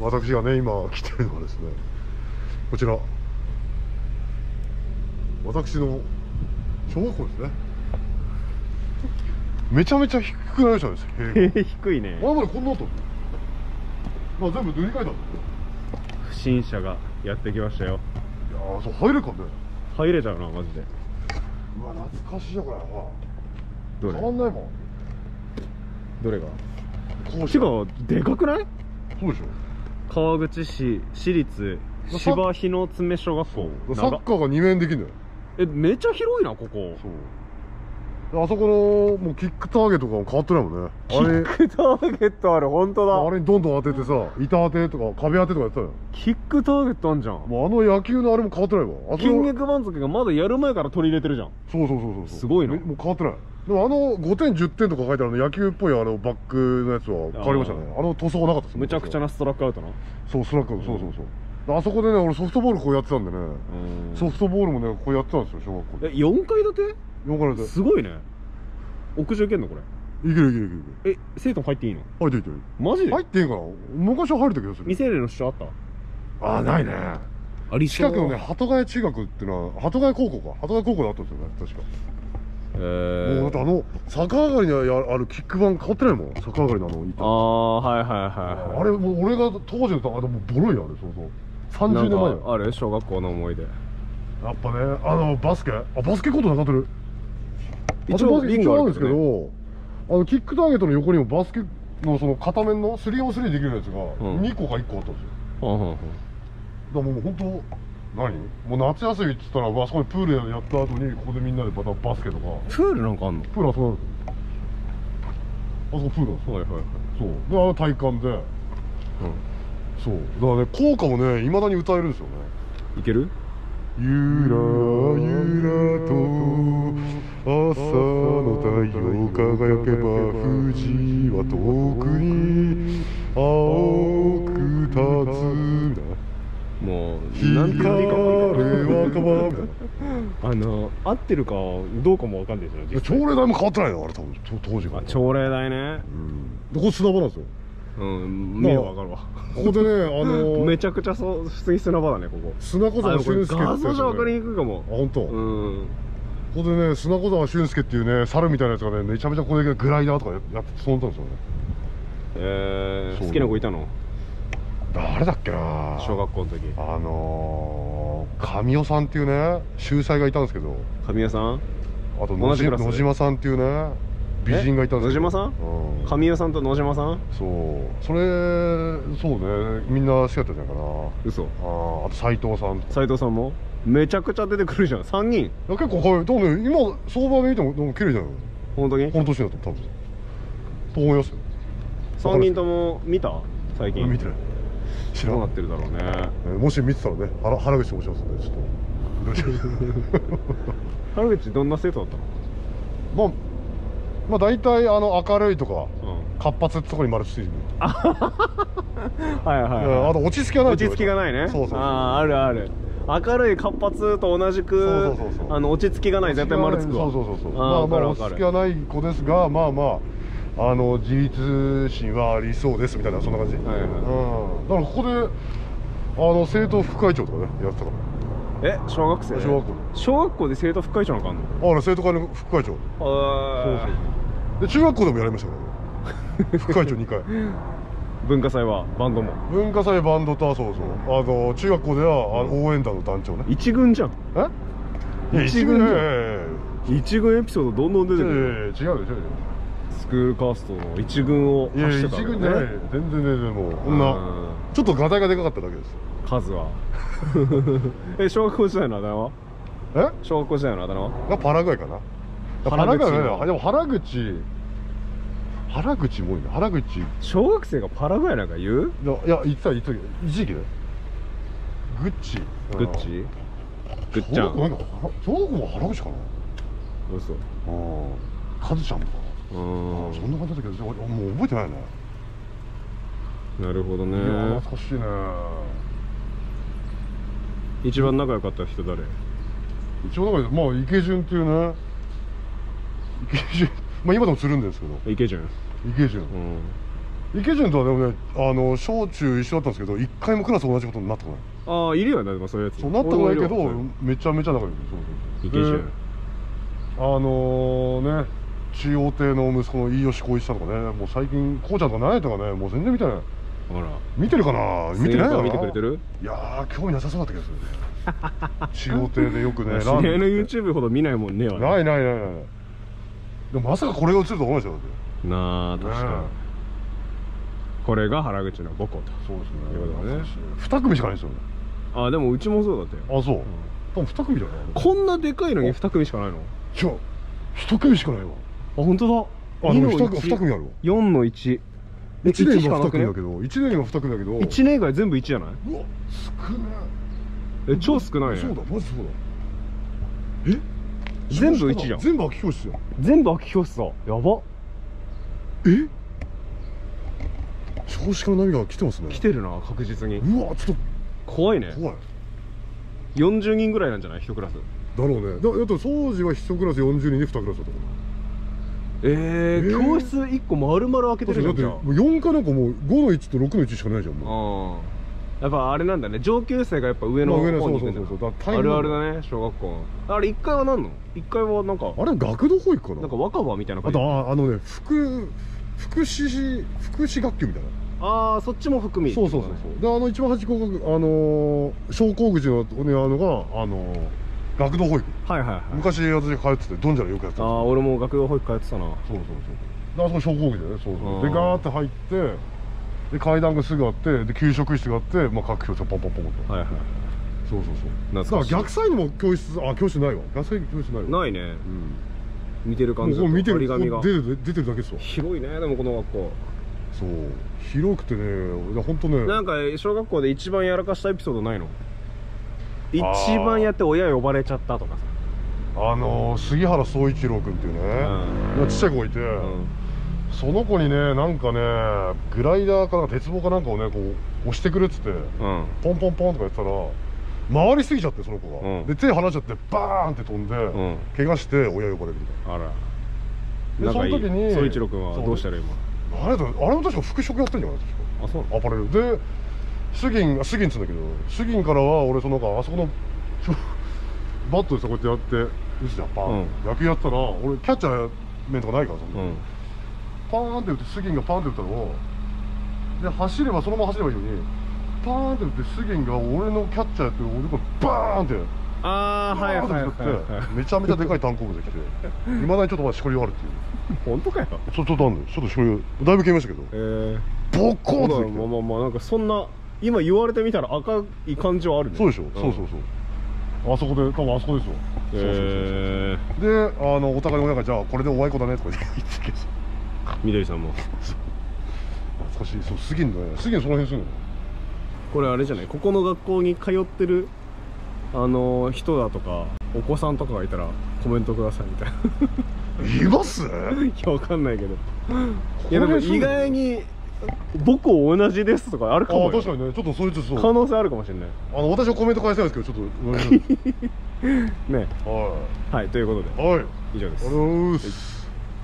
私がね今来てるのはですねこちら。私の小学校ですね。めちゃめちゃ低くなりましたね塀が低いね。前までこんなだったのまあ全部塗り替えたんだ。不審者がやってきましたよ。いやーそう入れるかね。入れちゃうなマジで。うわ懐かしいじゃんこれ。ど変わんないもん。どれが？校てかでかくない？そうでしょ川口市私立さ芝日野詰小学校。サ長ッカーが2面できる。んだよえめっちゃ広いなここ。そう。であそこのもうキックターゲットが変わってないもんね。キあれ。ックターゲットある本当だ。あれにどんどん当ててさ板当てとか壁当てとかやってたよ。キックターゲットあんじゃん。もうあの野球のあれも変わってないわ。筋肉番付がまだやる前から取り入れてるじゃん。そうそうそうそうそう。すごいな。めもう変わってないでもあの5点10点とか書いてあるあの野球っぽいあのバックのやつは変わりましたね。あの塗装はなかったですむちゃくちゃなストラックアウトな。そうストラックそうそうそう。であそこでね俺ソフトボールこうやってたんでね。うん。ソフトボールもねこうやってたんですよ小学校えで4階建4からて。ですごいね。屋上行けんのこれ？いけるいけるいけるいけるえ生徒入っていいの？入っていいマジで？入っていいんかな？昔は入れた気がする。未成年の主張あった？ああないね。あり近くのね鳩ヶ谷中学っていうのは鳩ヶ谷高校か。鳩ヶ谷高校であったんですよね確かえー、もうだってあの逆上がりにあるキック板変わってないもん。逆上がりのあの板。ああはいはいはいはい。あれもう俺が当時のあれもうボロいよあれそうそう。30年前ある小学校の思い出。やっぱねあのバスケ。あバスケコートなかってる。一応バスケリン一応あるんですけどどあのキックターゲットの横にもバスケのその片面の 3on3 できるやつがん。2個か1個あったんですよ、はんはんはん。だからもう本当何？もう夏休みっつったらあそこにプールやった後にここでみんなでまたバスケとか。プールなんかあんの？プールあそこ。あそこプールはいはいはい。そう。であの体感で。そう。だからね効果もねいまだに歌えるんですよね。いける？ゆらゆらと朝の太陽輝けば富士は遠くに青く立つもうなんて言っていいかあの合ってるかどうかも分かんないですよな朝礼台も変わってないの？あれ多分当当時から。あ朝礼台ね。うん。でここ砂場なんですよ。うん見れば分かるわ。ここでねあの めちゃくちゃそう普通に砂場だねここ。砂小沢俊介画像じゃ分かりいにくいかも。あ本当？うん。ここでね砂小沢俊介っていうね猿みたいなやつがねめちゃめちゃこれでグライダーとかややってそうなんですよね。えー、好きな子いたの？誰だっけな。小学校の時。あのー、神尾さんっていうね秀才がいたんですけど。神谷さん？あと野島さんっていうね美人がいたんです野島さん？うん。神谷さんと野島さん？そう。それそうね。みんな好きだったんじゃないかな。嘘。あーあと斎藤さんとか。斉藤さんも？めちゃくちゃ出てくるじゃん。3人？いや結構可愛い。でもね今相場で見てもでも綺麗じゃない？本当に？この年だと多分。と思いますよ。3人とも見た？最近。見てない知らどうなんってるだろうね。えーもし見てたらね原原口と申しますんでちょっと。原口どんな生徒だったまあまあ大体あの明るいとかの活発ってところに丸ついてる。う んはいはい、いはい。やあと落ち着きがない落ち着きがないね。そうそうそう。あああるある。明るい活発と同じくそうそうそうそう。あの落ち着きがない絶対丸つくわ。そうそうそうそう。まあまあわかるわかる。落ち着きがない子ですがまあまああの自立心はありそうですみたいなそんな感じ、はいはい。うん、だからここであの生徒副会長とかねやってたかえ小学生？小学校。小学校で生徒副会長なんかあんの？らあの生徒会の副会長。そうあそうで中学校でもやりましたからね副会長2回。文化祭はバンドも？文化祭バンドとそうそう。あの中学校ではあの応援団の団長ね。一軍じゃん。え？一軍じゃん。え一軍。エピソードどんどん出えてくる。いやいやいや違うでしょスクールカーストの一軍をいや走ってた一軍じゃない全然全然もうこんなちょっとガタイがでかかっただけです数は？え小学校時代のあだ名は？え？小学校時代のあだ名は？がパラグアイかな。パ原口ラグアイはねでも原口原口も多いね原口。い小学生がパラグアイなんか言う？やいや言ってた言ってた。一時期ね。グッチ。グッチ？グッちゃん。小学校も原口かな。嘘うん。カズちゃんとかうそんんな感じだったけどもう覚えてないね。なるほどいやね懐かしいね。一番仲良かった人誰？一応なんかまあ池潤っていうね。池潤まあ今でもつるんですけど。池潤池潤うん。池潤とはでもねあの小中一緒だったんですけど一回もクラス同じことになったことない。ああいるよねでもそういうやつ。そうなったことないけどめちゃめちゃ仲良いそうそう池潤であのね中央亭の息子の飯吉光一さんとかねもう最近こうちゃんとか何やとかねもう全然見てない。ほら。見てるかな？見てないよな？見てくれてる？いやー興味なさそうだった気がするね。中央亭でよくね知り合いの YouTube ほど見ないもんねはないないないない。でもまさかこれが映ると思いましたよ。だってなあ確かに、ねこれが原口の母校と。そうですね。ということでね。2組しかないですよね。ああでもうちもそうだったよ。あそう、多分2組じゃないこんなでかいのに2組しかないの？じゃあ1組しかないわ。あ本当だ。あでも2の 2, 組あるわ。4の1 1年が2しかなくね？組だけど1年が2組だけど。1年以外全部1じゃない？うわ少ねえ超少ないね。そうだマジそうだ。え？全部1じゃん。全部空き教室やん。全部空き教室だ。やば。え？少子化の波が来てますね。来てるな確実に。うわちょっ怖いね。と怖い。40人ぐらいなんじゃない？1クラス。だろうね。だだって当時は1クラス40人で2クラスだったからえー、えー。教室1個丸々開けてだってだってるじゃんじゃもう4かなんかもう5の1と6の1しかないじゃんもう。やっぱあれなんだね。上級生がやっぱ上の方に行くんだそうそうそうそう。ある変あるだね小学校。のあれ1階は何の ?1 階はなんかあれ学童保育かな？なんか若葉みたいなあ感じ？とああのね福福祉福祉学級みたいな。ああそっちも含みそうそうそうそう。であの一番端っこがあのー昇降口のにあるのがあのー学童保育はいはいはい。昔私が通っててどんじゃらよくやってたああ俺も学童保育通ってたな。そうそうそうであそこ昇降口でねそうそうでガーって入ってで階段がすぐあってで給食室があって、まあ、各教室がポンポンポンとはいはいそうそうそう。だから逆サイにも教室あ教室ないわ。逆サイに教室ないわ。ないね。うん。見てる感じもうこう見てる張り紙が。こう出てる出てるだけですわ。広いねでもこの学校。そう。広くてね本当ね。なんか小学校で一番やらかしたエピソードないの？一番やって親呼ばれちゃったとかさあのー杉原宗一郎君っていうね、うちっちゃい子がいて、うん。その子にねなんかねグライダーかなんか鉄棒かなんかをねこう押してくれっつってうん。ポンポンポンとかやってたら回りすぎちゃってその子が、うん。で手離しちゃってバーンって飛んで、ん。怪我して親呼ばれるみたいあら。でその時に総一郎君はどうしたら今なあれだあれも確か服飾やってんじゃない確あそうかアパレルでスギンあスギンっつうんだけどスギンからは俺そのなんかあそこの バットでさこうやってやって打つじゃんパーン、うん。野球やってたら俺キャッチャー面とかないからそんな、うん。パーンって打ってスギンがパーンって打ったのをで走ればそのまま走ればいいのにパーンって打ってスギンが俺のキャッチャーやってる俺がバーンってああはいはいはいはい。めちゃめちゃでかい単行部で来ていまだにちょっとまだしこりがあるっていう。本当かよ。ちょっとあんの。よちょっとしこりだいぶ消えましたけど。ええボッコーンってまあまあまあまあなんかそんな今言われてみたら赤い感じはあるね。そうでしょ、んそうそうそうあそこで多分あそこですよ、そうそうそうえであのお互いの親がじゃあこれでおあいこだねとか言ってきてーみどりさんも。懐かしい。そうスギンのねスギンその辺するの？これあれじゃない？ここの学校に通ってるあの人だとかお子さんとかがいたらコメントくださいみたいな。います？いやわかんないけど。いやでも意外に僕同じですとかあるかもよ。あ確かにね。ちょっとそいつそう。可能性あるかもしれない。あの私はコメント返せないですけどちょっと。ね。ははいということで。いはい。あり以上です。がとうございます